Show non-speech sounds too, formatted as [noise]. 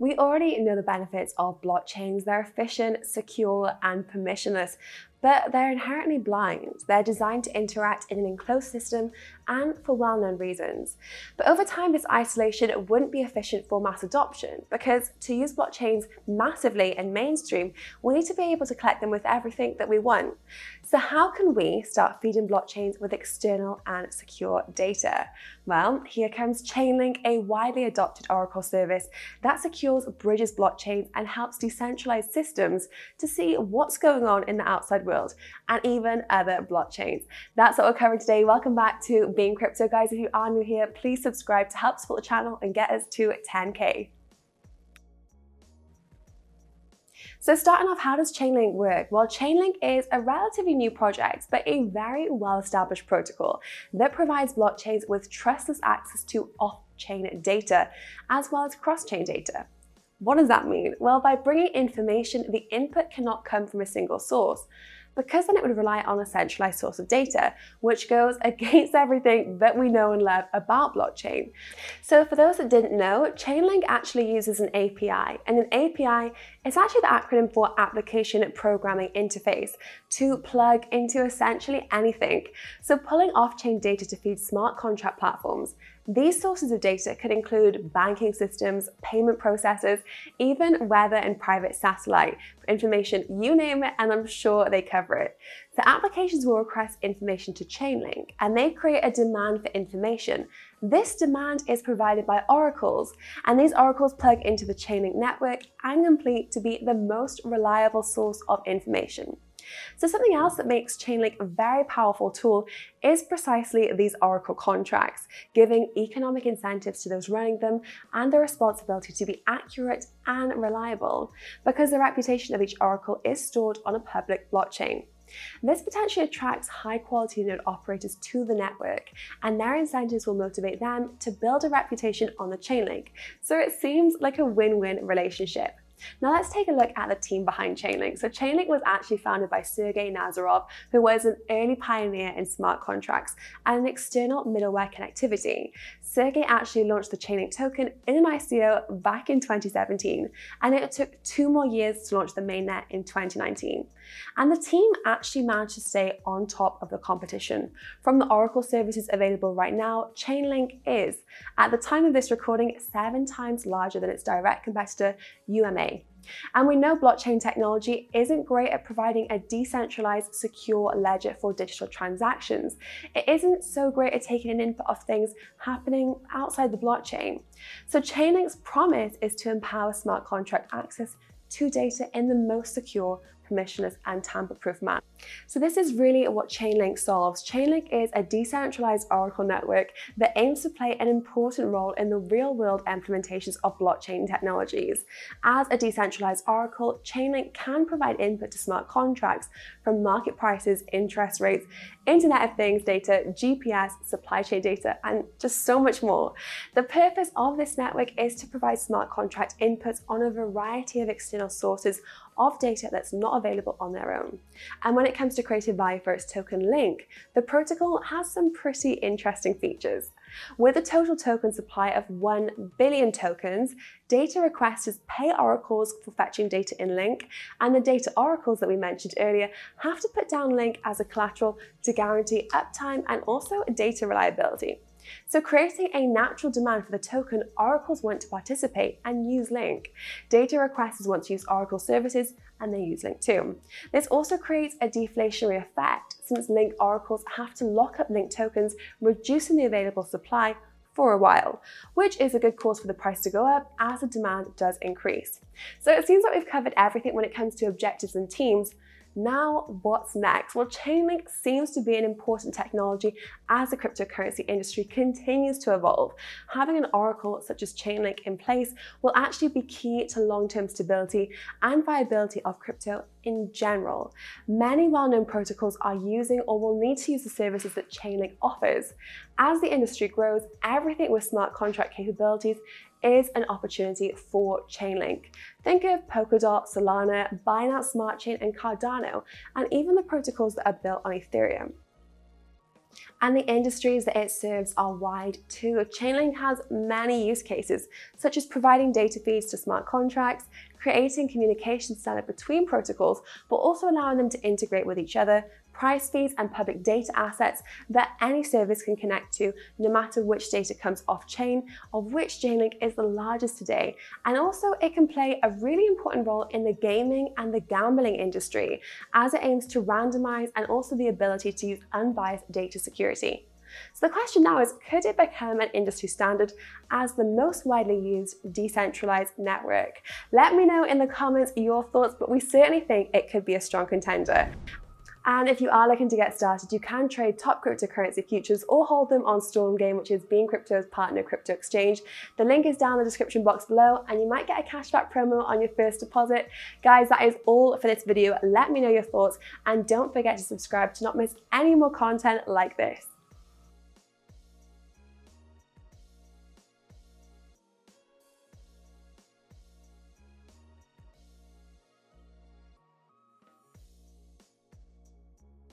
We already know the benefits of blockchains. They're efficient, secure, and permissionless, but they're inherently blind. They're designed to interact in an enclosed system and for well-known reasons. But over time, this isolation wouldn't be efficient for mass adoption because to use blockchains massively and mainstream, we need to be able to collect them with everything that we want. So how can we start feeding blockchains with external and secure data? Well, here comes Chainlink, a widely adopted Oracle service that secures, bridges blockchains and helps decentralized systems to see what's going on in the outside world and even other blockchains. That's what we're covering today. Welcome back to BeInCrypto. Guys, if you are new here, please subscribe to help support the channel and get us to 10K. So starting off, how does Chainlink work? Well, Chainlink is a relatively new project, but a very well-established protocol that provides blockchains with trustless access to off-chain data, as well as cross-chain data. What does that mean? Well, by bringing information, the input cannot come from a single source because then it would rely on a centralized source of data, which goes [laughs] against everything that we know and love about blockchain. So for those that didn't know, Chainlink actually uses an API, and an API is actually the acronym for Application Programming Interface to plug into essentially anything. So pulling off-chain data to feed smart contract platforms these sources of data could include banking systems, payment processors, even weather and private satellite information, you name it, and I'm sure they cover it. So applications will request information to Chainlink and they create a demand for information. This demand is provided by oracles and these oracles plug into the Chainlink network and complete to be the most reliable source of information. So something else that makes Chainlink a very powerful tool is precisely these Oracle contracts, giving economic incentives to those running them and the responsibility to be accurate and reliable because the reputation of each Oracle is stored on a public blockchain. This potentially attracts high quality node operators to the network, and their incentives will motivate them to build a reputation on the Chainlink. So it seems like a win-win relationship. Now let's take a look at the team behind Chainlink. So Chainlink was actually founded by Sergey Nazarov, who was an early pioneer in smart contracts and an external middleware connectivity. Sergey actually launched the Chainlink token in an ICO back in 2017, and it took two more years to launch the mainnet in 2019. And the team actually managed to stay on top of the competition. From the Oracle services available right now, Chainlink is, at the time of this recording, seven times larger than its direct competitor, UMA. And we know blockchain technology isn't great at providing a decentralized, secure ledger for digital transactions. It isn't so great at taking an input of things happening outside the blockchain. So Chainlink's promise is to empower smart contract access to data in the most secure, permissionless, and tamper-proof manner. So this is really what Chainlink solves. Chainlink is a decentralized Oracle network that aims to play an important role in the real-world implementations of blockchain technologies. As a decentralized Oracle, Chainlink can provide input to smart contracts from market prices, interest rates, Internet of Things data, GPS, supply chain data, and just so much more. The purpose of this network is to provide smart contract inputs on a variety of external sources of data that's not available on their own. And when it comes to creative value for its token link, the protocol has some pretty interesting features. With a total token supply of 1 billion tokens, data requesters pay oracles for fetching data in Link, and the data oracles that we mentioned earlier have to put down Link as a collateral to guarantee uptime and also data reliability. So creating a natural demand for the token, oracles want to participate and use Link. Data requesters want to use Oracle services and they use Link too. This also creates a deflationary effect since Link oracles have to lock up Link tokens, reducing the available supply for a while, which is a good cause for the price to go up as the demand does increase. So it seems like we've covered everything when it comes to objectives and teams, now, what's next? Well, Chainlink seems to be an important technology as the cryptocurrency industry continues to evolve. Having an oracle such as Chainlink in place will actually be key to long-term stability and viability of crypto in general. Many well-known protocols are using or will need to use the services that Chainlink offers. As the industry grows, everything with smart contract capabilities is an opportunity for Chainlink. Think of Polkadot, Solana, Binance Smart Chain, and Cardano, and even the protocols that are built on Ethereum. And the industries that it serves are wide too. Chainlink has many use cases, such as providing data feeds to smart contracts, creating communication standard between protocols, but also allowing them to integrate with each other, price feeds and public data assets that any service can connect to no matter which data comes off chain, of which Chainlink is the largest today. And also it can play a really important role in the gaming and the gambling industry as it aims to randomize and also the ability to use unbiased data security. So the question now is, could it become an industry standard as the most widely used decentralized network? Let me know in the comments your thoughts, but we certainly think it could be a strong contender. And if you are looking to get started, you can trade top cryptocurrency futures or hold them on StormGain, which is BeInCrypto's partner crypto exchange. The link is down in the description box below and you might get a cashback promo on your first deposit. Guys, that is all for this video. Let me know your thoughts and don't forget to subscribe to not miss any more content like this.